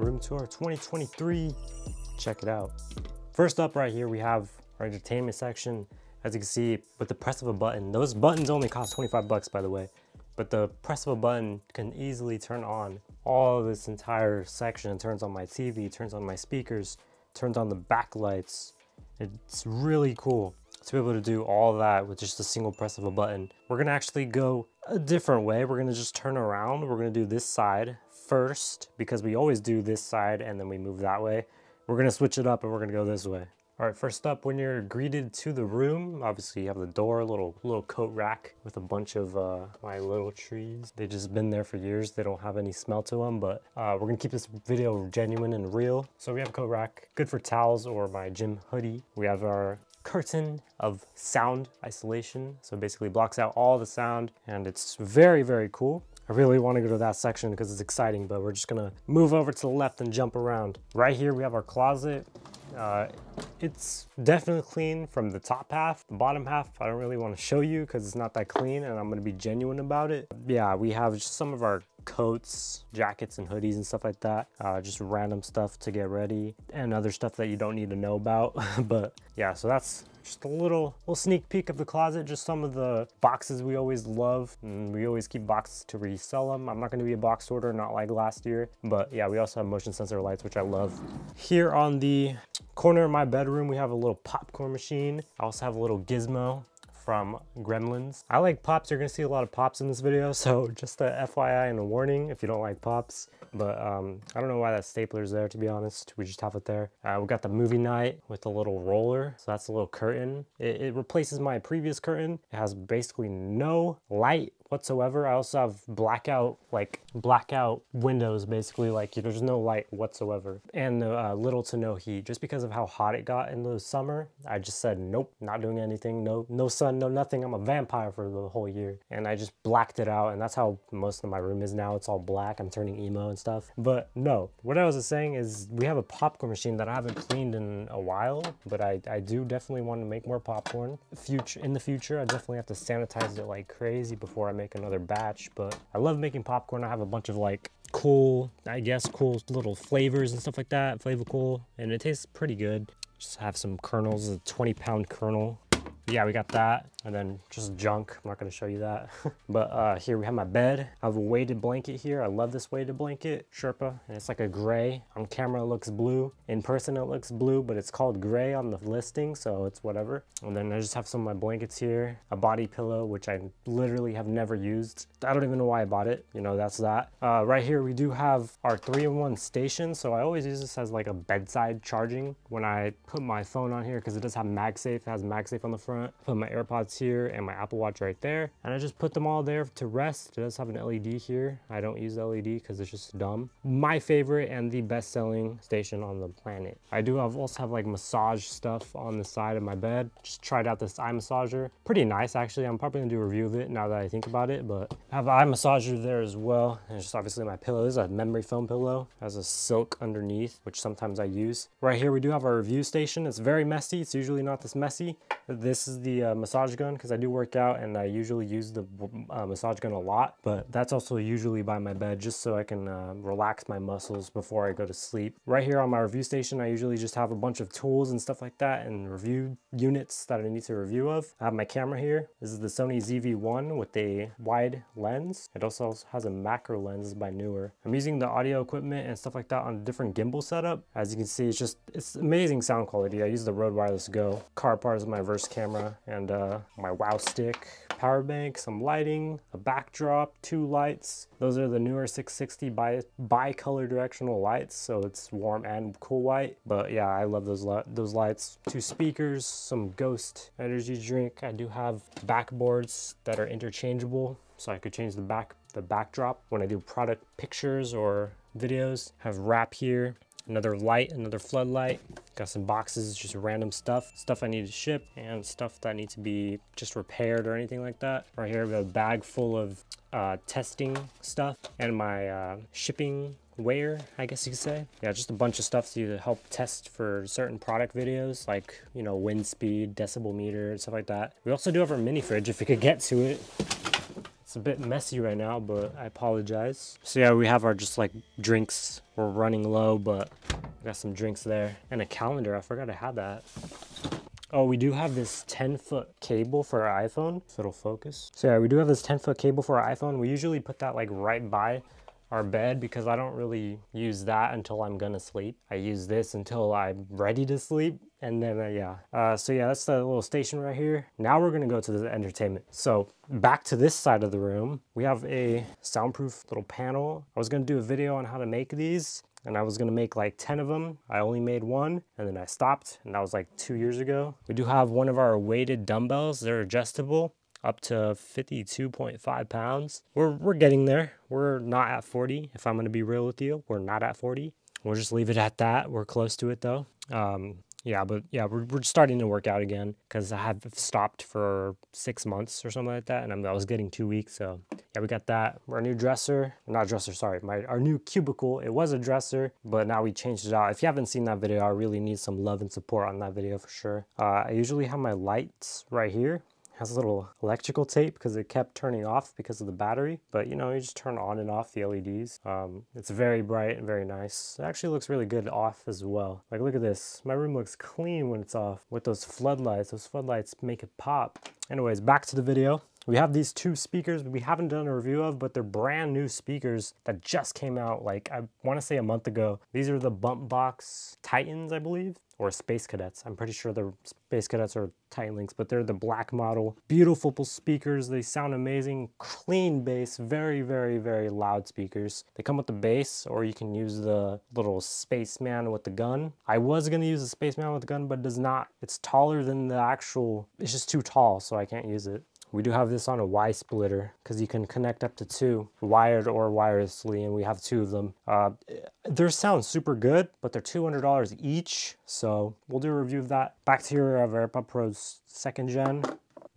room tour 2023. Check it out. First up right here, we have our entertainment section. As you can see, with the press of a button, those buttons only cost 25 bucks, by the way. But the press of a button can easily turn on all this entire section. It turns on my TV, turns on my speakers, turns on the backlights. It's really cool to be able to do all that with just a single press of a button. We're gonna actually go a different way. We're gonna just turn around. We're gonna do this side first because we always do this side and then we move that way. We're gonna switch it up and we're gonna go this way. All right, first up, when you're greeted to the room, obviously you have the door, a little little coat rack with a bunch of uh, my little trees. They've just been there for years. They don't have any smell to them, but uh, we're gonna keep this video genuine and real. So we have a coat rack, good for towels or my gym hoodie. We have our curtain of sound isolation. So basically blocks out all the sound and it's very, very cool. I really want to go to that section because it's exciting, but we're just gonna move over to the left and jump around. Right here, we have our closet. Uh, it's definitely clean from the top half. The bottom half, I don't really want to show you because it's not that clean and I'm going to be genuine about it. Yeah, we have just some of our coats, jackets and hoodies and stuff like that. Uh, just random stuff to get ready and other stuff that you don't need to know about. but yeah, so that's just a little little sneak peek of the closet, just some of the boxes we always love. And we always keep boxes to resell them. I'm not gonna be a box sorter, not like last year. But yeah, we also have motion sensor lights, which I love. Here on the corner of my bedroom, we have a little popcorn machine. I also have a little gizmo from Gremlins. I like pops. You're gonna see a lot of pops in this video, so just a FYI and a warning if you don't like pops. But um, I don't know why that stapler's there, to be honest. We just have it there. Uh, we got the movie night with the little roller. So that's a little curtain. It, it replaces my previous curtain. It has basically no light whatsoever. I also have blackout, like blackout windows, basically like you know, there's no light whatsoever and uh, little to no heat. Just because of how hot it got in the summer, I just said, nope, not doing anything. No, no sun, no nothing. I'm a vampire for the whole year. And I just blacked it out. And that's how most of my room is now. It's all black. I'm turning emo and stuff. But no, what I was saying is we have a popcorn machine that I haven't cleaned in a while, but I, I do definitely want to make more popcorn. Future In the future, I definitely have to sanitize it like crazy before I make another batch, but I love making popcorn. I have a bunch of like cool, I guess, cool little flavors and stuff like that, flavor cool, and it tastes pretty good. Just have some kernels, a 20 pound kernel. Yeah, we got that and then just junk. I'm not gonna show you that. but uh, here we have my bed. I have a weighted blanket here. I love this weighted blanket, Sherpa, and it's like a gray. On camera it looks blue. In person it looks blue, but it's called gray on the listing, so it's whatever. And then I just have some of my blankets here, a body pillow, which I literally have never used. I don't even know why I bought it. You know, that's that. Uh, right here we do have our 3-in-1 station, so I always use this as like a bedside charging when I put my phone on here because it does have MagSafe. It has MagSafe on the front. Put my AirPods here and my Apple Watch right there. And I just put them all there to rest. It does have an LED here. I don't use LED because it's just dumb. My favorite and the best selling station on the planet. I do have, also have like massage stuff on the side of my bed. Just tried out this eye massager. Pretty nice actually. I'm probably gonna do a review of it now that I think about it, but I have an eye massager there as well. And just obviously my pillow. This is a memory foam pillow. It has a silk underneath, which sometimes I use. Right here we do have our review station. It's very messy. It's usually not this messy. This is the uh, massage gun because I do work out and I usually use the uh, massage gun a lot, but that's also usually by my bed just so I can uh, relax my muscles before I go to sleep. Right here on my review station, I usually just have a bunch of tools and stuff like that and review units that I need to review of. I have my camera here. This is the Sony ZV-1 with a wide lens. It also has a macro lens by Neewer. I'm using the audio equipment and stuff like that on a different gimbal setup. As you can see, it's just, it's amazing sound quality. I use the Rode Wireless Go. Car part is my Verse camera and uh, my Wow stick, power bank, some lighting, a backdrop, two lights. Those are the Neewer 660 bi bi-color directional lights, so it's warm and cool white. But yeah, I love those, li those lights. Two speakers, some Ghost energy drink. I do have backboards that are interchangeable, so I could change the back the backdrop when I do product pictures or videos. Have wrap here, another light, another floodlight. Got some boxes, just random stuff. Stuff I need to ship and stuff that needs to be just repaired or anything like that. Right here we have a bag full of uh, testing stuff and my uh, shipping wear, I guess you could say. Yeah, just a bunch of stuff to help test for certain product videos, like, you know, wind speed, decibel meter, stuff like that. We also do have our mini fridge if we could get to it It's a bit messy right now, but I apologize. So yeah, we have our just like drinks. We're running low, but we got some drinks there. And a calendar, I forgot I had that. Oh, we do have this 10 foot cable for our iPhone, if it'll focus. So yeah, we do have this 10 foot cable for our iPhone. We usually put that like right by our bed because I don't really use that until I'm gonna sleep. I use this until I'm ready to sleep and then uh, yeah uh, so yeah that's the little station right here now we're gonna go to the entertainment so back to this side of the room we have a soundproof little panel i was gonna do a video on how to make these and I was gonna make like 10 of them. I only made one and then I stopped and that was like two years ago. We do have one of our weighted dumbbells. They're adjustable up to 52.5 pounds. We're, we're getting there. We're not at 40. If I'm gonna be real with you, we're not at 40. We'll just leave it at that. We're close to it though. Um, yeah, but yeah, we're, we're starting to work out again because I have stopped for six months or something like that, and I'm, I was getting two weeks. So yeah, we got that. Our new dresser, not dresser, sorry, my our new cubicle. It was a dresser, but now we changed it out. If you haven't seen that video, I really need some love and support on that video for sure. Uh, I usually have my lights right here has a little electrical tape because it kept turning off because of the battery. But you know, you just turn on and off the LEDs. Um, it's very bright and very nice. It actually looks really good off as well. Like look at this. My room looks clean when it's off with those floodlights. Those floodlights make it pop. Anyways, back to the video. We have these two speakers we haven't done a review of, but they're brand new speakers that just came out like, I wanna say a month ago. These are the Bumpboxx Titans, I believe, or Space Cadets. I'm pretty sure they're Space Cadets or Titan Links, but they're the black model. Beautiful speakers, they sound amazing. Clean bass, very, very, very loud speakers. They come with the bass, or you can use the little spaceman with the gun. I was gonna use the spaceman with the gun, but it does not. It's taller than the actual, it's just too tall, so I can't use it. We do have this on a Y splitter because you can connect up to two, wired or wirelessly, and we have two of them. Uh, their sound super good, but they're $200 each, so we'll do a review of that. Back to here, of Pro's second gen.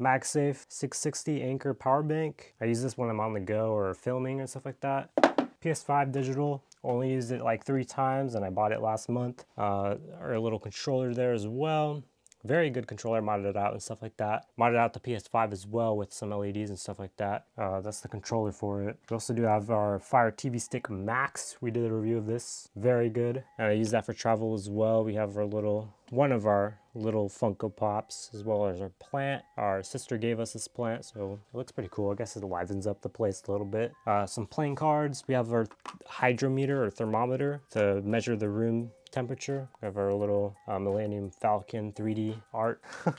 MagSafe 660 Anker power bank. I use this when I'm on the go or filming and stuff like that. PS5 digital, only used it like three times and I bought it last month. Uh, our little controller there as well. Very good controller, modded out and stuff like that. Modded out the PS5 as well with some LEDs and stuff like that. Uh, that's the controller for it. We also do have our Fire TV Stick Max. We did a review of this. Very good. And I use that for travel as well. We have our little, one of our little Funko Pops as well as our plant. Our sister gave us this plant, so it looks pretty cool. I guess it livens up the place a little bit. Uh, some playing cards. We have our hydrometer or thermometer to measure the room temperature. We have our little uh, Millennium Falcon 3D art.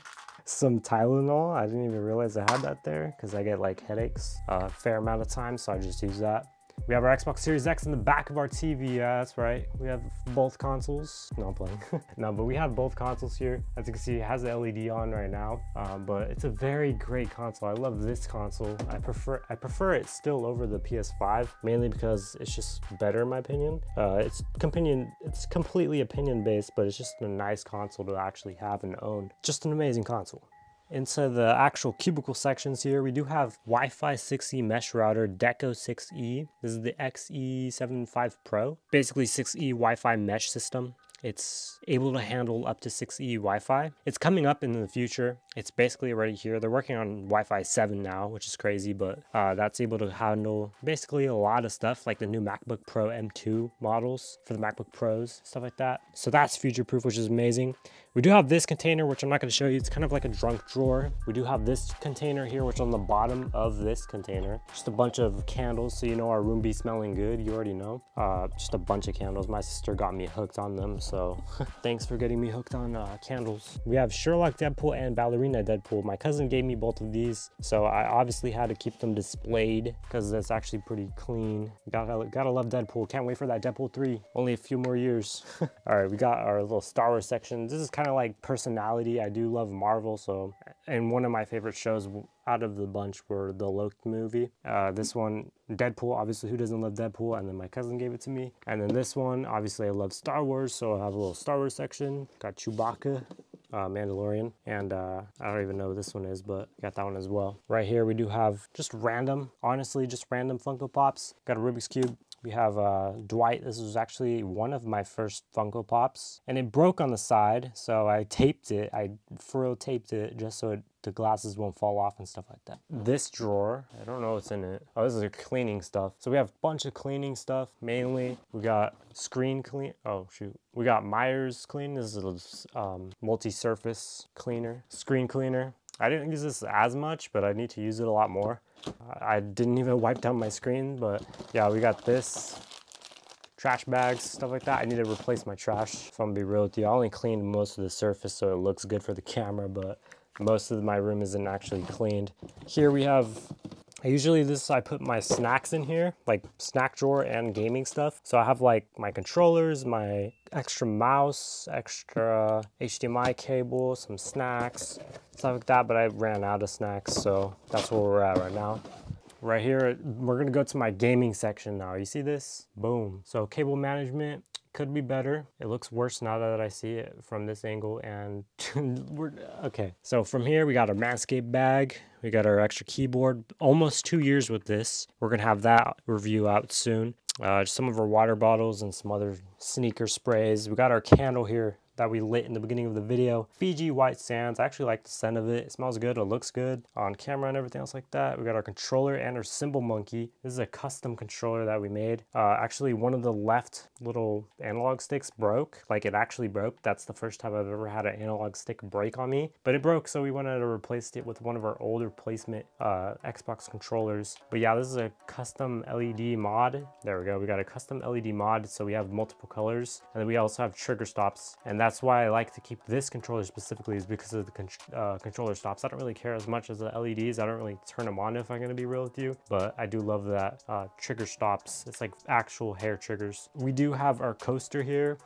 Some Tylenol. I didn't even realize I had that there because I get like headaches a fair amount of time, so I just use that. We have our Xbox Series X in the back of our TV. Yeah, that's right. We have both consoles. No, I'm playing. no, but we have both consoles here. As you can see, it has the LED on right now. Um, but it's a very great console. I love this console. I prefer I prefer it still over the PS5, mainly because it's just better in my opinion. Uh, it's opinion. It's completely opinion based, but it's just a nice console to actually have and own. Just an amazing console. Into the actual cubicle sections here, we do have Wi-Fi 6E mesh router Deco 6E. This is the XE75 Pro. Basically 6E Wi-Fi mesh system. It's able to handle up to 6E Wi-Fi. It's coming up in the future. It's basically already here. They're working on Wi-Fi 7 now, which is crazy, but uh, that's able to handle basically a lot of stuff like the new MacBook Pro M2 models for the MacBook Pros, stuff like that. So that's future-proof, which is amazing. We do have this container, which I'm not going to show you. It's kind of like a drunk drawer. We do have this container here, which on the bottom of this container, just a bunch of candles. So you know our room be smelling good. You already know. Uh, just a bunch of candles. My sister got me hooked on them. So thanks for getting me hooked on uh, candles. We have Sherlock Deadpool and Ballerina Deadpool. My cousin gave me both of these. So I obviously had to keep them displayed because that's actually pretty clean. Gotta, gotta love Deadpool. Can't wait for that Deadpool 3. Only a few more years. All right, we got our little Star Wars section. This is kind kind of like personality. I do love Marvel, so and one of my favorite shows out of the bunch were the Loki movie. Uh, this one, Deadpool, obviously, who doesn't love Deadpool? And then my cousin gave it to me. And then this one, obviously, I love Star Wars, so I have a little Star Wars section. Got Chewbacca, uh, Mandalorian, and uh, I don't even know what this one is, but got that one as well. Right here, we do have just random, honestly, just random Funko Pops. Got a Rubik's Cube, we have uh, Dwight. This was actually one of my first Funko Pops, and it broke on the side, so I taped it. I frill taped it just so it, the glasses won't fall off and stuff like that. This drawer, I don't know what's in it. Oh, this is a cleaning stuff. So we have a bunch of cleaning stuff, mainly. We got screen clean. Oh, shoot. We got Myers clean. This is a um, multi-surface cleaner, screen cleaner. I didn't use this as much, but I need to use it a lot more. I didn't even wipe down my screen, but yeah, we got this trash bags, stuff like that. I need to replace my trash, if I'm gonna be real with you. I only cleaned most of the surface so it looks good for the camera, but most of my room isn't actually cleaned. Here we have I usually this I put my snacks in here, like snack drawer and gaming stuff. So I have like my controllers, my extra mouse, extra HDMI cable, some snacks, stuff like that, but I ran out of snacks, so that's where we're at right now. Right here, we're gonna go to my gaming section now. You see this? Boom. So cable management, could be better. It looks worse now that I see it from this angle and we're okay. So from here we got our Manscaped bag. We got our extra keyboard. Almost two years with this. We're gonna have that review out soon. Uh, some of our water bottles and some other sneaker sprays. We got our candle here that we lit in the beginning of the video. Fiji White Sands, I actually like the scent of it. It smells good, it looks good on camera and everything else like that. We got our controller and our cymbal monkey. This is a custom controller that we made. Uh, actually, one of the left little analog sticks broke, like it actually broke. That's the first time I've ever had an analog stick break on me, but it broke, so we went and replaced it with one of our older placement uh, Xbox controllers. But yeah, this is a custom LED mod. There we go, we got a custom LED mod, so we have multiple colors, and then we also have trigger stops, and that that's why I like to keep this controller specifically is because of the con uh, controller stops. I don't really care as much as the LEDs. I don't really turn them on if I'm gonna be real with you, but I do love that uh, trigger stops. It's like actual hair triggers. We do have our coaster here.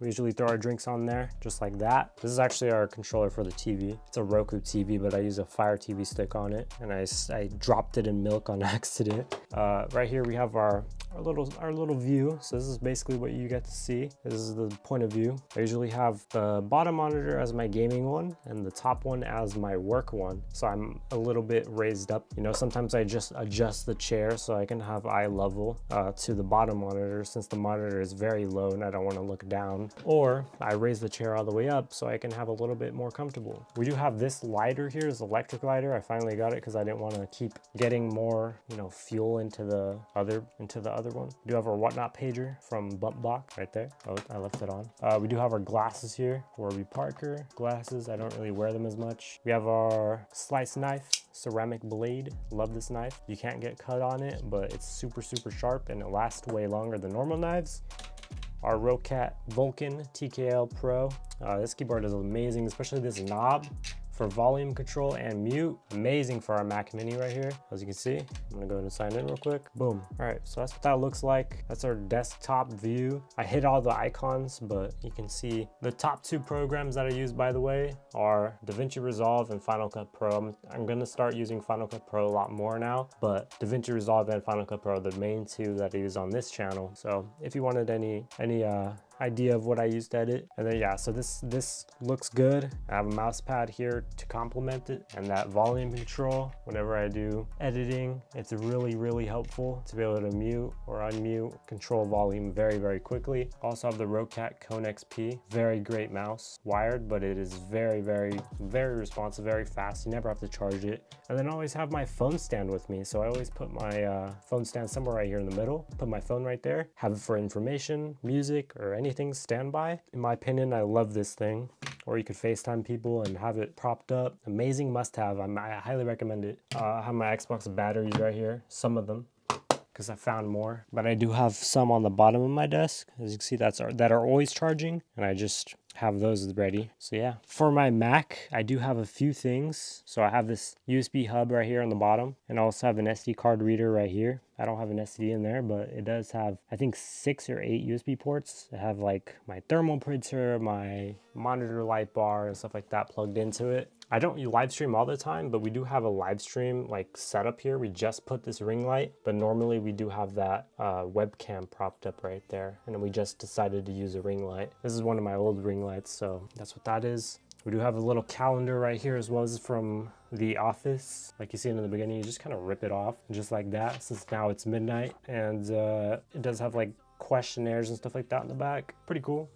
We usually throw our drinks on there just like that. This is actually our controller for the TV. It's a Roku TV, but I use a Fire TV stick on it and I, I dropped it in milk on accident. Uh, right here we have our, our little our little view. So this is basically what you get to see. This is the point of view. I usually have the bottom monitor as my gaming one and the top one as my work one. So I'm a little bit raised up. You know, sometimes I just adjust the chair so I can have eye level uh, to the bottom monitor since the monitor is very low and I don't want to look down or I raise the chair all the way up so I can have a little bit more comfortable. We do have this lighter here, this electric lighter. I finally got it because I didn't want to keep getting more, you know, fuel into the other into the other one. We do have our whatnot pager from Bumpboxx right there. Oh, I left it on. Uh, we do have our glasses here, Warby Parker glasses. I don't really wear them as much. We have our slice knife ceramic blade. Love this knife. You can't get cut on it, but it's super, super sharp and it lasts way longer than normal knives our Roccat Vulcan TKL Pro. Uh, this keyboard is amazing, especially this knob for volume control and mute. Amazing for our Mac Mini right here. As you can see, I'm gonna go and sign in real quick. Boom. All right, so that's what that looks like. That's our desktop view. I hit all the icons, but you can see the top two programs that I use, by the way, are DaVinci Resolve and Final Cut Pro. I'm, I'm gonna start using Final Cut Pro a lot more now, but DaVinci Resolve and Final Cut Pro are the main two that I use on this channel. So if you wanted any, any uh, idea of what I used to edit. And then yeah, so this, this looks good. I have a mouse pad here to complement it and that volume control whenever I do editing. It's really, really helpful to be able to mute or unmute, control volume very, very quickly. Also have the Roccat Kone XP, very great mouse, wired, but it is very, very, very responsive, very fast. You never have to charge it. And then I always have my phone stand with me. So I always put my uh, phone stand somewhere right here in the middle, put my phone right there, have it for information, music, or any anything standby. In my opinion, I love this thing. Or you could FaceTime people and have it propped up. Amazing must have. I'm, i highly recommend it. Uh, I have my Xbox batteries right here, some of them because I found more. But I do have some on the bottom of my desk. As you can see, that's that are always charging. And I just have those ready. So yeah, for my Mac, I do have a few things. So I have this USB hub right here on the bottom and I also have an SD card reader right here. I don't have an SD in there, but it does have, I think six or eight USB ports. I have like my thermal printer, my monitor light bar and stuff like that plugged into it. I don't live stream all the time, but we do have a live stream like setup here. We just put this ring light, but normally we do have that uh, webcam propped up right there. And then we just decided to use a ring light. This is one of my old ring lights, so that's what that is. We do have a little calendar right here as well as from the office like you see in the beginning you just kind of rip it off just like that since now it's midnight and uh, it does have like questionnaires and stuff like that in the back pretty cool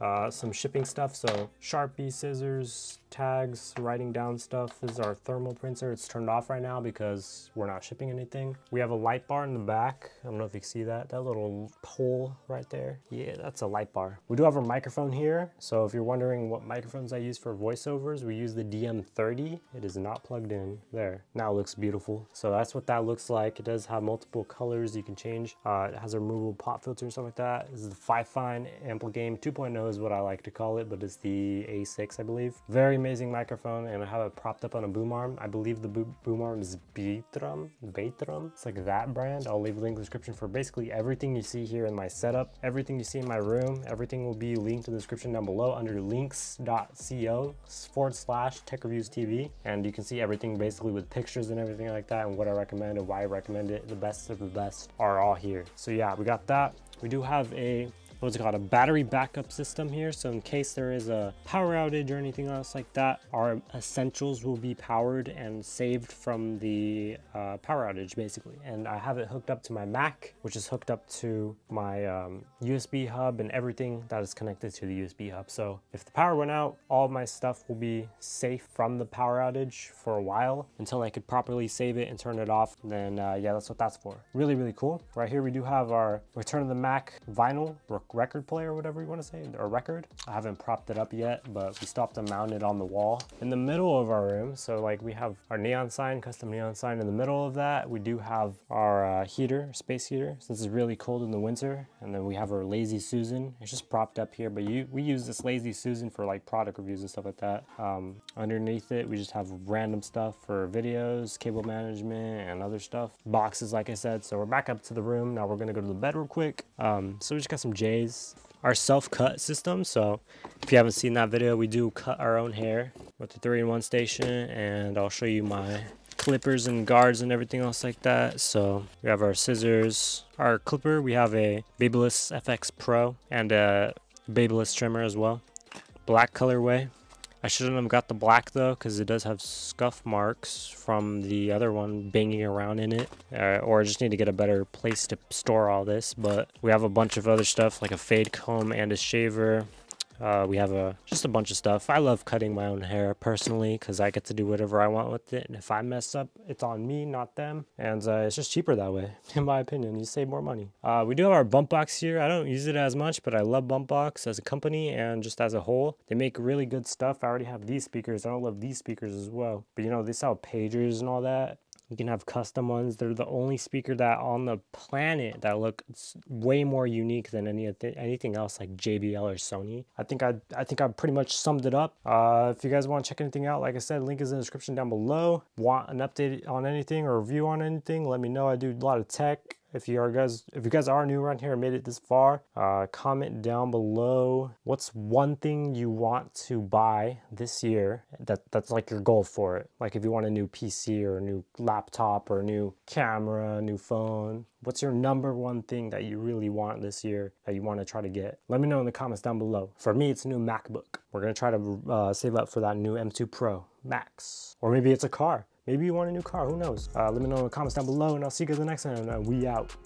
uh, some shipping stuff so sharpie scissors tags, writing down stuff. This is our thermal printer. It's turned off right now because we're not shipping anything. We have a light bar in the back. I don't know if you see that. That little pole right there. Yeah, that's a light bar. We do have a microphone here. So if you're wondering what microphones I use for voiceovers, we use the DM30. It is not plugged in there. Now it looks beautiful. So that's what that looks like. It does have multiple colors you can change. Uh, it has a removable pop filter and stuff like that. This is the Fifine Ampligame 2.0 is what I like to call it, but it's the A6, I believe. Very amazing microphone and I have it propped up on a boom arm. I believe the boom arm is Beatrum, Beatrum. It's like that brand. I'll leave a link in the description for basically everything you see here in my setup. Everything you see in my room, everything will be linked in the description down below under liinks.co forward slash tech reviews TV. And you can see everything basically with pictures and everything like that and what I recommend and why I recommend it. The best of the best are all here. So yeah, we got that. We do have a what's it called, a battery backup system here. So in case there is a power outage or anything else like that, our essentials will be powered and saved from the uh, power outage basically. And I have it hooked up to my Mac, which is hooked up to my um, USB hub and everything that is connected to the USB hub. So if the power went out, all my stuff will be safe from the power outage for a while until I could properly save it and turn it off. Then uh, yeah, that's what that's for. Really, really cool. Right here we do have our Return of the Mac vinyl record player, whatever you want to say, or record. I haven't propped it up yet, but we stopped to mount it on the wall in the middle of our room. So like we have our neon sign, custom neon sign in the middle of that. We do have our uh, heater, space heater, since it's really cold in the winter. And then we have our Lazy Susan. It's just propped up here, but you, we use this Lazy Susan for like product reviews and stuff like that. Um, underneath it, we just have random stuff for videos, cable management, and other stuff. Boxes, like I said. So we're back up to the room. Now we're gonna go to the bed real quick. Um, so we just got some J's our self-cut system. So if you haven't seen that video, we do cut our own hair with the 3-in-1 station and I'll show you my clippers and guards and everything else like that. So we have our scissors, our clipper, we have a Babyliss FX Pro and a Babyliss trimmer as well. Black colorway. I shouldn't have got the black though because it does have scuff marks from the other one banging around in it. Uh, or I just need to get a better place to store all this. But we have a bunch of other stuff like a fade comb and a shaver. Uh, we have a just a bunch of stuff. I love cutting my own hair personally because I get to do whatever I want with it. And if I mess up, it's on me, not them. And uh, it's just cheaper that way, in my opinion. You save more money. Uh, we do have our Bumpboxx here. I don't use it as much, but I love Bumpboxx as a company and just as a whole. They make really good stuff. I already have these speakers. I don't love these speakers as well. But you know, they sell pagers and all that. You can have custom ones. They're the only speaker that on the planet that look way more unique than any anything else like JBL or Sony. I think I I think I pretty much summed it up. Uh, if you guys want to check anything out, like I said, link is in the description down below. Want an update on anything or review on anything? Let me know. I do a lot of tech if you are guys if you guys are new around here and made it this far uh, comment down below what's one thing you want to buy this year that that's like your goal for it. Like if you want a new pc or a new laptop or a new camera new phone what's your number one thing that you really want this year that you want to try to get? Let me know in the comments down below. For me it's a new macbook. We're going to try to uh, save up for that new m2 pro max. Or maybe it's a car Maybe you want a new car, who knows? Uh, let me know in the comments down below and I'll see you guys in the next time. Uh, we out.